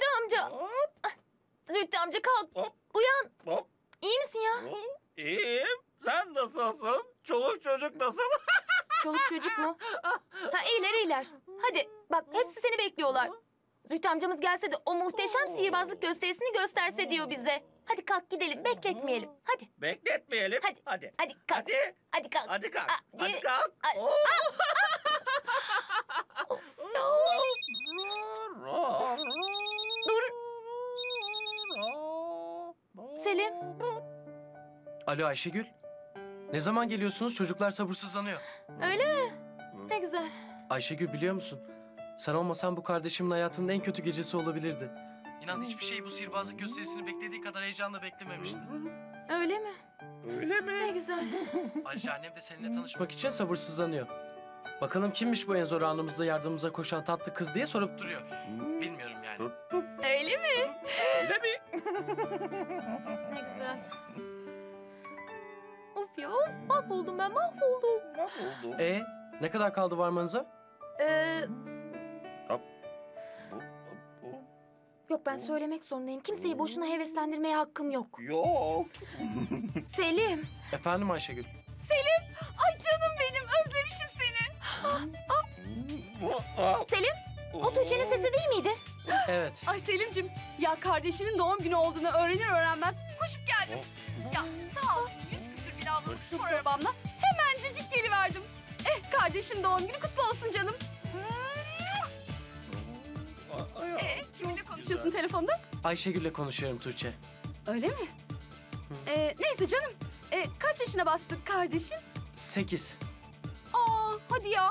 Zühtü amca. Zühtü amca kalk. Uyan. İyi misin ya? İyiyim. Sen nasılsın? Çoluk çocuk nasıl? Çoluk çocuk mu? Ha iyiler iyiler. Hadi bak hepsi seni bekliyorlar. Zühtü amcamız gelse de o muhteşem sihirbazlık gösterisini gösterse diyor bize. Hadi kalk gidelim bekletmeyelim. Hadi Bekletmeyelim. Hadi. Hadi. hadi kalk. Hadi. Hadi kalk. Hadi kalk. Hadi. Hadi kalk. Oo. Dur. Selim. Alo Ayşegül. Ne zaman geliyorsunuz? Çocuklar sabırsızlanıyor. Öyle mi? Ne güzel. Ayşegül biliyor musun? Sen olmasan bu kardeşimin hayatının en kötü gecesi olabilirdi. İnan hiçbir şey bu sihirbazlık gösterisini beklediği kadar heyecanla beklememişti. Öyle mi? Öyle Ne mi? güzel. Ayrıca annem de seninle tanışmak için sabırsızlanıyor. Bakalım kimmiş bu en zor anımızda yardımımıza koşan tatlı kız diye sorup duruyor. Bilmiyorum yani. Öyle mi? Öyle mi? Ne güzel. Of ya of mahvoldum ben mahvoldum. Mahvoldu. E ne kadar kaldı varmanıza? Ee, Hop, hop, hop. yok ben söylemek zorundayım. Kimseyi boşuna heveslendirmeye hakkım yok. Yok. Selim. Efendim Ayşegül. Ay canım benim özlemişim seni. Selim o Tuğçe'nin sesi değil miydi? Evet. Ay Selim'cim ya kardeşinin doğum günü olduğunu öğrenir öğrenmez koşup geldim. Ya sağ olsun yüz küsür bin avlılık spor arabamla hemencecik geliverdim. Eh kardeşin doğum günü kutlu olsun canım. Ee, kiminle konuşuyorsun telefonda? Ayşegül'le konuşuyorum Tuğçe. Öyle mi? Ee, neyse canım. Ee, kaç yaşına bastık kardeşin? Sekiz. Aa hadi ya.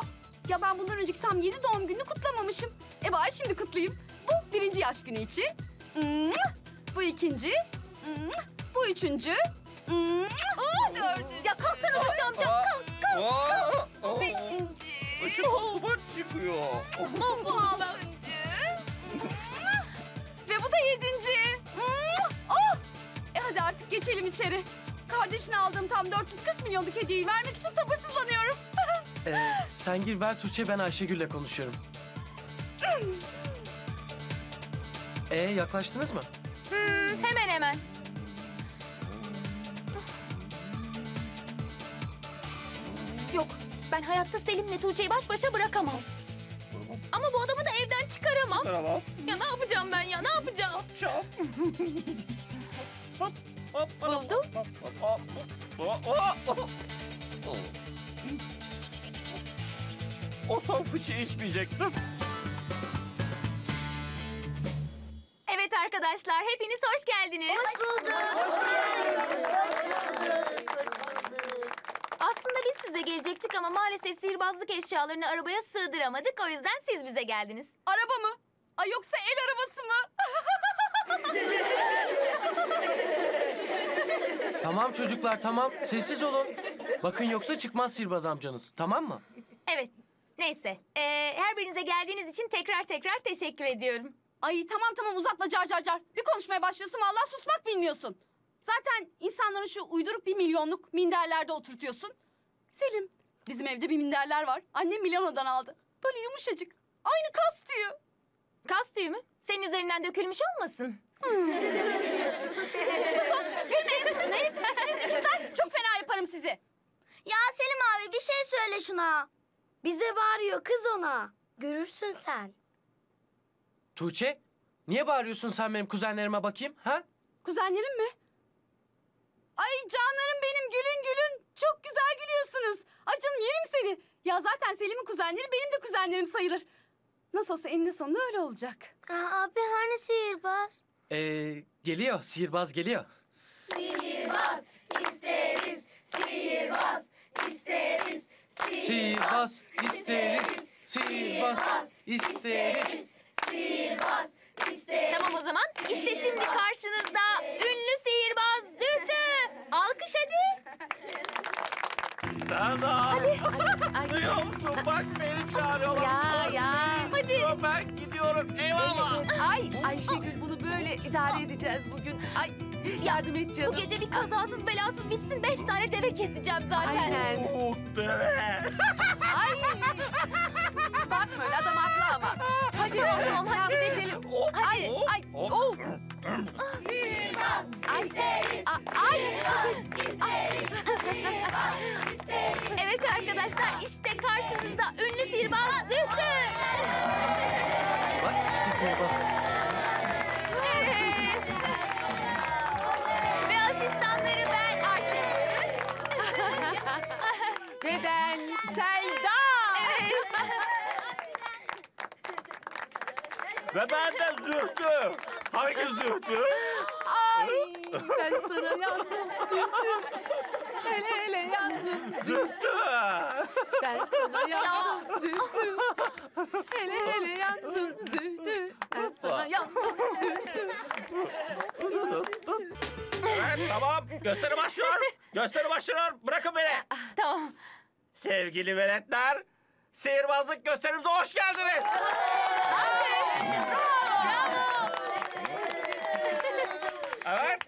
Ya ben bundan önceki tam yedi doğum gününü kutlamamışım. E bari şimdi kutlayayım. Bu birinci yaş günü için. Bu ikinci. Bu üçüncü. Bu dördüncü. Ya kalksana Zühtü amca. Kalk kalk. Bu beşinci. Işık duman çıkıyor. Bu, altıncı. Ve bu da yedinci. Oh! E hadi artık geçelim içeri. Kardeşine aldığım tam 440 milyonluk hediyeyi vermek için sabırsızlanıyorum. Ee, sen gir ver Tuğçe ben Ayşegül'le konuşuyorum. Ee yaklaştınız mı? Hmm, hemen hemen. Yok ben hayatta Selim'le Tuğçe'yi baş başa bırakamam. Ama bu adamı da evden çıkaramam. Tamam. Ya ne yapacağım ben ya ne yapacağım? Çap. Hop, hop, hop, Buldum. hop, hop, hop, hop, hop, hop. O son fıçı içmeyecektim. Evet arkadaşlar hepiniz hoş geldiniz. Aslında biz size gelecektik ama maalesef sihirbazlık eşyalarını arabaya sığdıramadık. O yüzden siz bize geldiniz. Araba mı? Ay yoksa el arabası mı? Tamam çocuklar tamam sessiz olun. Bakın yoksa çıkmaz sihirbaz amcanız tamam mı? Evet. Neyse. Ee, her birinize geldiğiniz için tekrar tekrar teşekkür ediyorum. Ay tamam tamam uzatma car car car. Bir konuşmaya başlıyorsun vallahi susmak bilmiyorsun. Zaten insanları şu uyduruk bir milyonluk minderlerde oturtuyorsun. Selim, bizim evde bir minderler var. Annem Milano'dan aldı. Böyle yumuşacık. Aynı kas tüyü. Kas tüyü mü? Senin üzerinden dökülmüş olmasın? Gülmeyin siz. Neyse ikizler. Çok fena yaparım sizi. Ya Selim abi bir şey söyle şuna. Bize bağırıyor kız ona. Görürsün sen. Tuğçe niye bağırıyorsun sen benim kuzenlerime bakayım ha? Kuzenlerim mi? Ay canlarım benim gülün gülün. Çok güzel gülüyorsunuz. Ay canım yerim seni. Ya zaten Selim'in kuzenleri benim de kuzenlerim sayılır. Nasıl olsa eninde sonunda öyle olacak. Aa, abi hani sihirbaz? Ee, geliyor sihirbaz geliyor. Sihirbaz isteriz, sihirbaz isteriz. Tamam o zaman. İşte şimdi karşınızda ünlü sihirbaz Zühtü. Alkış hadi. Sana. Ay, Duyuyor musun? Bak beni çağırıyorlar. Ya, ya. Hadi. Ben gidiyorum. Eyvallah. Ay Ayşegül bunu böyle idare edeceğiz bugün. Ay yardım et bu canım. gece bir kazasız belasız bitsin. Beş tane deve keseceğim zaten. Aynen. Uh, deve. Ay. Bakma öyle adam haklı ama. Hadi Tamam, hadi gidelim. Oh, Hadi. oh. Ay işte karşınızda ünlü sihirbaz Zühtü. Bak işte sihirbaz. Evet. Ve asistanları ben Ayşegül. Ve ben Selda. Ve ben de Zühtü. Hangi Zühtü? Ay ben sana yandım Zühtü. Hele hele yandım. Zühtü. Ben sana yandım Zühtü. Hele hele yandım Zühtü. Ben sana yandım Zühtü. Evet tamam. Gösteri başlıyor. Gösteri başlıyor. Bırakın beni. Tamam. Sevgili veletler, sihirbazlık gösterimize hoş geldiniz. Evet.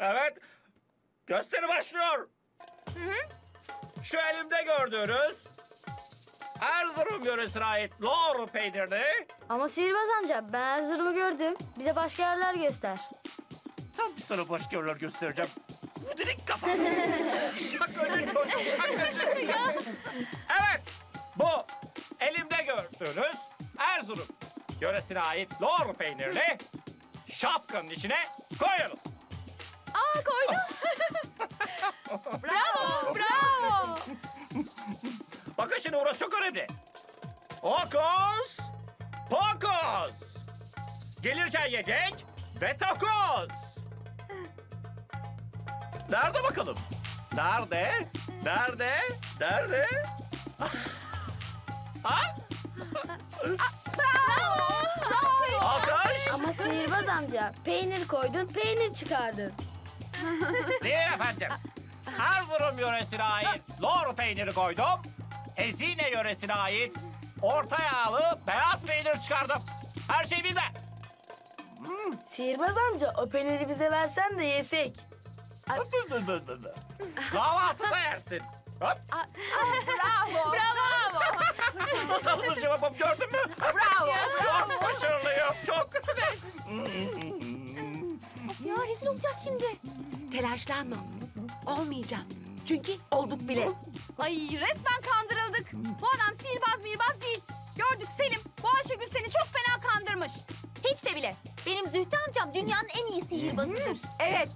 Evet. Gösteri başlıyor. Şu elimde gördüğünüz Erzurum yöresine ait lor peynirini Ama sihirbaz amca ben Erzurum'u gördüm. Bize başka yerler göster. tam bir sana başka yerler göstereceğim. Bu direkt kafa. şakacı çocuk şakacı. evet bu elimde gördüğünüz Erzurum yöresine ait lor peynirini şapkanın içine koyuyoruz. Aa koydum. bravo, bravo. Bakın şimdi burası çok önemli. Hokus pokus. Gelirken yedek ve takus. Nerede bakalım? Nerede? Nerede? Nerede? ha? Alkış. Ama sihirbaz amca peynir koydun peynir çıkardın. Değil efendim. Erzurum yöresine ait lor peyniri koydum. Ezine yöresine ait orta yağlı beyaz peynir çıkardım. Her şey bilme. Sihirbaz amca o peyniri bize versen de yesek. Kahvaltıda yersin. Hop. Bravo. Bravo. Nasıl alınır cevabım gördün mü? Bravo. Çok başarılıyım. Çok. Ya rezil olacağız şimdi. Telaşlanma. Olmayacağız. Çünkü olduk bile. Ay resmen kandırıldık. Bu adam sihirbaz mihirbaz değil. Gördük Selim. Bu Ayşegül seni çok fena kandırmış. Hiç de bile. Benim Zühtü amcam dünyanın en iyi sihirbazıdır. Evet.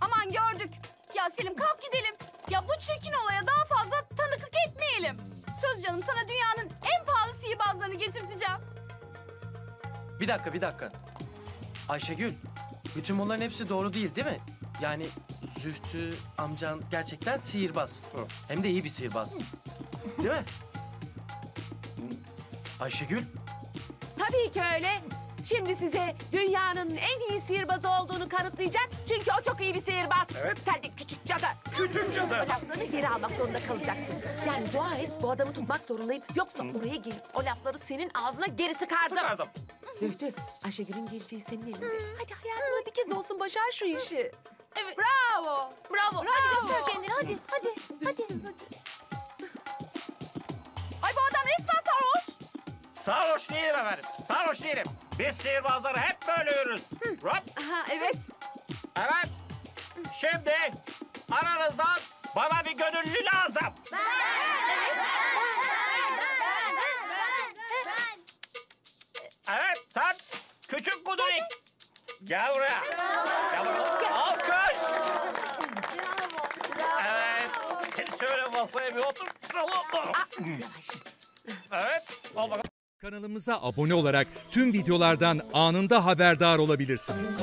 Aman gördük. Ya Selim kalk gidelim. Ya bu çirkin olaya daha fazla tanıklık etmeyelim. Söz canım sana dünyanın en pahalı sihirbazlarını getirteceğim. Bir dakika bir dakika. Ayşegül, bütün bunların hepsi doğru değil değil mi? Yani Zühtü amcan gerçekten sihirbaz. Hı. Hem de iyi bir sihirbaz. Değil mi? Ayşegül, Tabii ki öyle. Şimdi size dünyanın en iyi sihirbazı olduğunu kanıtlayacak. Çünkü o çok iyi bir sihirbaz. Evet. Sen de küçük cadı. Küçük cadı. O laflarını geri almak zorunda kalacaksın. Yani dua et bu adamı tutmak zorundayım. Yoksa oraya gelip o lafları senin ağzına geri tıkardım. Tıkardım. Zühtü, Ayşegül'ün geleceği senin elinde. Hadi hayatına bir kez olsun başar şu işi. Evet. Bravo. Bravo. Hadi Bravo. göster kendini. Hadi, hadi, hadi. Ay bu adam resmen sarhoş. Sarhoş değilim efendim. Sarhoş değilim. Biz sihirbazları hep böyle yürürüz. Hop. Aha evet. Evet. Şimdi aranızdan bana bir gönüllü lazım. Evet sen küçük kudurik. Gel buraya. Gel buraya. Alkış. Evet. Şöyle masaya bir otur. Evet. Al bakalım. Kanalımıza abone olarak tüm videolardan anında haberdar olabilirsiniz.